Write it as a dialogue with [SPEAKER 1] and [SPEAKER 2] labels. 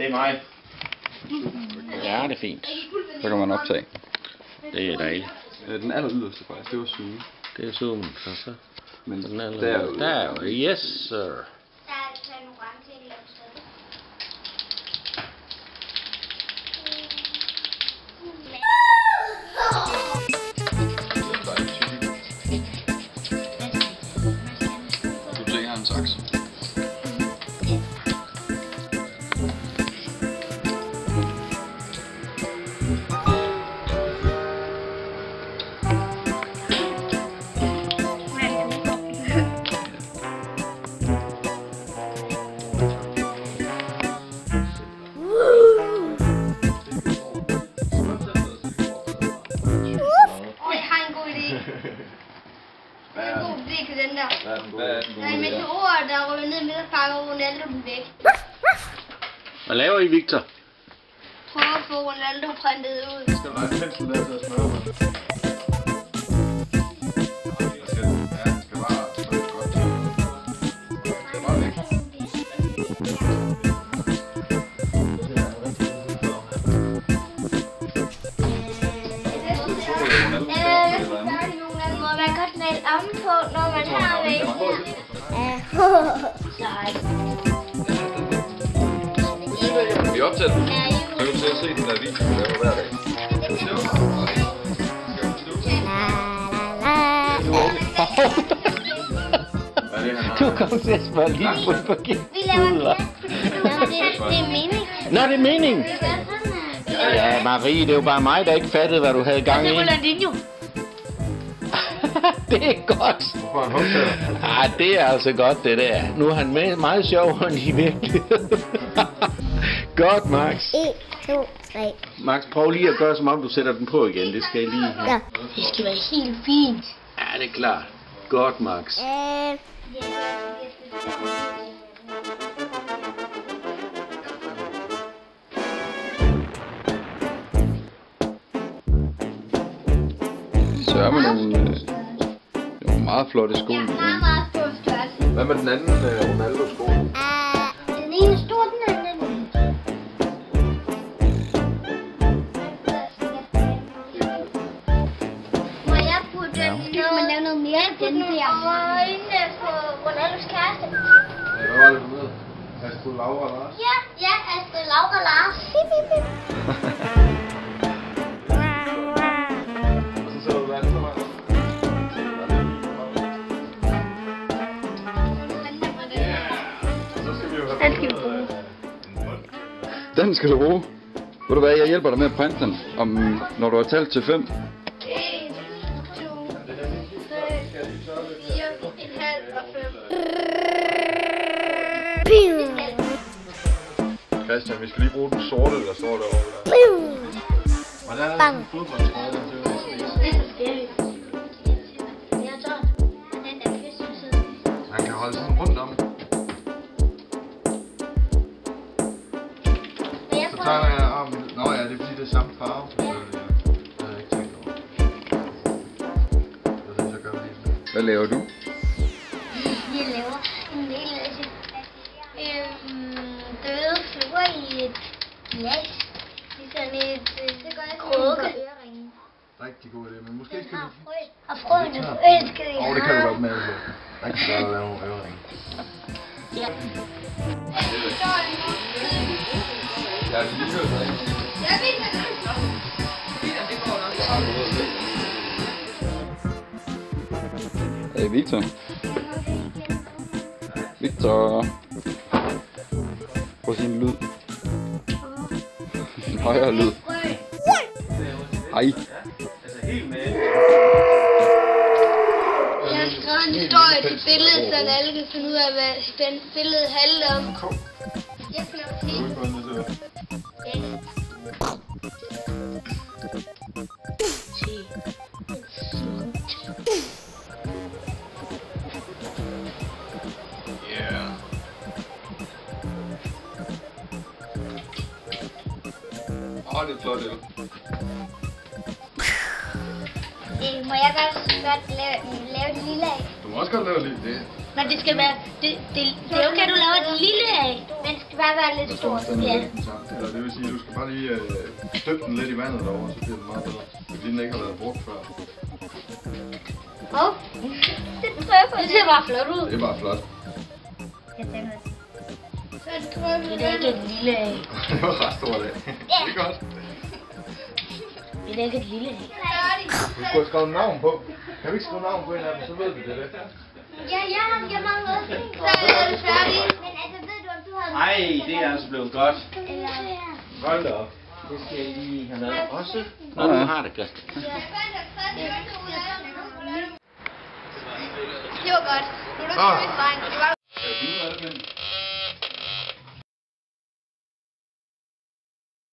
[SPEAKER 1] Det er mig.
[SPEAKER 2] Ja, det er fint.
[SPEAKER 3] Så kan man optage.
[SPEAKER 2] Det er dejligt.
[SPEAKER 3] Øh, Den aller yderste faktisk, det var suge.
[SPEAKER 2] Det er zoomen, så så.
[SPEAKER 3] Men
[SPEAKER 2] Den er der er jo. Yes, sir.
[SPEAKER 3] Hvad
[SPEAKER 4] En
[SPEAKER 3] er
[SPEAKER 4] god
[SPEAKER 3] den?
[SPEAKER 4] den der.
[SPEAKER 3] Hvad er den? Hvad er den?
[SPEAKER 4] Der er en meteor, der ruller ned i midterparken, og Ronaldo den væk.
[SPEAKER 2] Hvad laver I, Victor?
[SPEAKER 4] Prøv at få Ronaldo printet ud.
[SPEAKER 3] Skal du have en pensel der til at
[SPEAKER 4] male om på, når man har væk?
[SPEAKER 3] Vi optager den. Så kan du til at se den der video, vi laver hver dag. Er det?
[SPEAKER 2] Du kom til at spørge lige på en forkert
[SPEAKER 4] Vi laver her, det, det er meningen.
[SPEAKER 2] Nå, det er.
[SPEAKER 4] Det er sådan her.
[SPEAKER 2] Ja, Marie, det er jo bare mig, der ikke fattede, hvad du havde gang i.
[SPEAKER 4] Ronaldinho.
[SPEAKER 2] det er godt. Ah, det er altså godt, det der. Nu er han med, meget sjovere end i virkeligheden. godt, Max.
[SPEAKER 5] 1, 2, 3.
[SPEAKER 2] Max, prøv lige at gøre, som om du sætter den på igen. Det skal jeg lige have.
[SPEAKER 5] Ja.
[SPEAKER 4] Det skal være helt fint.
[SPEAKER 2] Ja, det er klart. Godt, Max.
[SPEAKER 5] Øh,
[SPEAKER 3] Sørger med nogle, øh, nogle meget flotte sko.
[SPEAKER 4] Jeg har meget stor størrelse.
[SPEAKER 3] Hvad med den anden øh, Ronaldo-sko?
[SPEAKER 4] Den ene er stor, den anden er lille. Må jeg putte den i noget? man lave noget mere end den der? øjnene på Ronaldos kæreste.
[SPEAKER 3] Hvad var det, du? Astrid Laura Lars?
[SPEAKER 4] Ja, ja, Astrid Laura Lars. Den skal
[SPEAKER 3] du bruge. Ved du hvad, jeg hjælper dig med at printe den, om, når du har talt til 5.
[SPEAKER 4] 1, 2, 3, 4, en halv og 5.
[SPEAKER 5] piu,
[SPEAKER 3] Christian, vi skal lige bruge den sorte, der står derovre. Der.
[SPEAKER 5] piu.
[SPEAKER 3] Hvordan er
[SPEAKER 5] Bang.
[SPEAKER 3] den fodboldtrøje, der ser ud? Han kan holde sådan rundt om. Tager jeg armen. Nå ja, det er fordi, det er samme farve. selvfølgelig, ja. Det havde jeg ikke tænkt over. Så synes jeg, gør lige sådan. Hvad laver du?
[SPEAKER 4] jeg laver en lille øhm, døde fluer i et glas. I sådan et øh, krukke.
[SPEAKER 3] Rigtig god idé, men måske skal vi...
[SPEAKER 4] Og frøene er forelskede i
[SPEAKER 3] Åh, oh, det kan du
[SPEAKER 4] ham.
[SPEAKER 3] godt med altså. Rigtig godt at lave nogle øring.
[SPEAKER 4] Ja.
[SPEAKER 3] Jeg har lige hørt dig.
[SPEAKER 4] Jeg ved, hvad
[SPEAKER 3] Hey Victor. Victor. Prøv at sige en lyd. En højere lyd. Hej.
[SPEAKER 4] Jeg har skrevet en historie til billedet, så alle kan finde ud af, hvad billedet handler om. Jeg skal nok sige.
[SPEAKER 3] Yeah. Åh, det er flot, øl.
[SPEAKER 4] Øh, må jeg
[SPEAKER 3] må også godt lave lidt det.
[SPEAKER 4] Men det skal være, det, det, det er okay, du laver et lille af, men det skal bare være lidt stort. Ja.
[SPEAKER 1] Eller det vil sige, du skal bare lige øh, støtte den lidt i vandet derovre, så bliver den meget bedre. Fordi den ikke har været brugt før.
[SPEAKER 4] Hov, det prøver på. Det ser bare flot ud.
[SPEAKER 1] Det er bare flot.
[SPEAKER 4] Jeg tænker, så det. er ikke et lille af.
[SPEAKER 1] det var ret stort af. Det er godt.
[SPEAKER 4] Det er ikke et lille af.
[SPEAKER 1] Du skulle have skrevet navn på. Kan vi ikke skrive navn på en af dem, så ved vi det. det.
[SPEAKER 4] Ja, jeg har jeg mangler også en. Så er det færdigt. Men altså, ved du, om du har...
[SPEAKER 2] Ej, det er altså blevet godt.
[SPEAKER 4] Eller...
[SPEAKER 2] Hold da op. Det skal jeg lige have med. Også når du har det godt.
[SPEAKER 4] Det var godt. Nu er der
[SPEAKER 1] Ah.